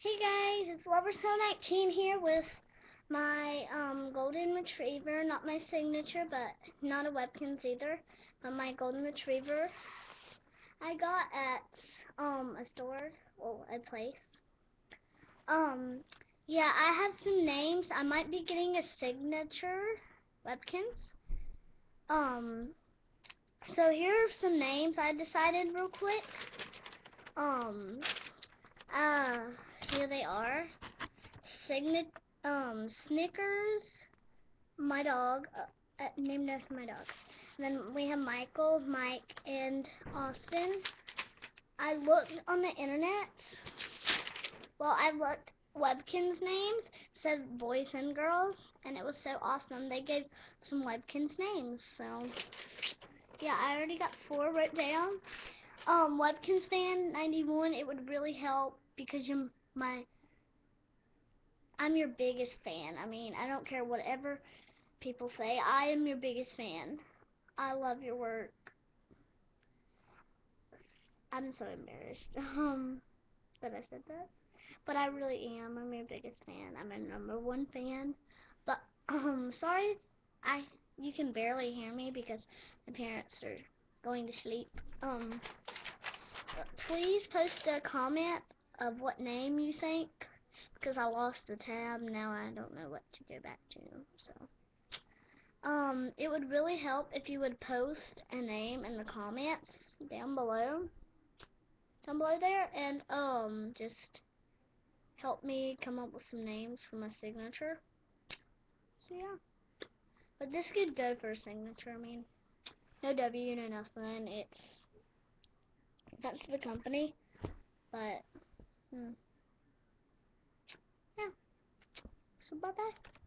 Hey guys, it's Loversoul19 here with my um, golden retriever, not my signature, but not a Webkinz either, but my golden retriever I got at um, a store, or a place. Um, yeah, I have some names. I might be getting a signature Webkinz. Um, so here are some names I decided real quick. Um, uh, here they are. Signet, um, Snickers, my dog, uh, uh, named after my dog. And then we have Michael, Mike, and Austin. I looked on the internet. Well, I looked Webkinz names, said boys and girls, and it was so awesome. They gave some Webkinz names, so yeah, I already got four wrote down. Um, Webkinz fan 91, it would really help because you're my I'm your biggest fan. I mean, I don't care whatever people say. I am your biggest fan. I love your work. I'm so embarrassed um that I said that. But I really am. I'm your biggest fan. I'm a number one fan. But um sorry I you can barely hear me because my parents are going to sleep. Um please post a comment of what name you think? Because I lost the tab now I don't know what to go back to so. Um it would really help if you would post a name in the comments down below down below there and um just help me come up with some names for my signature. So yeah. But this could go for a signature I mean no W no nothing it's that's the company but Hmm. Yeah. So bye bye.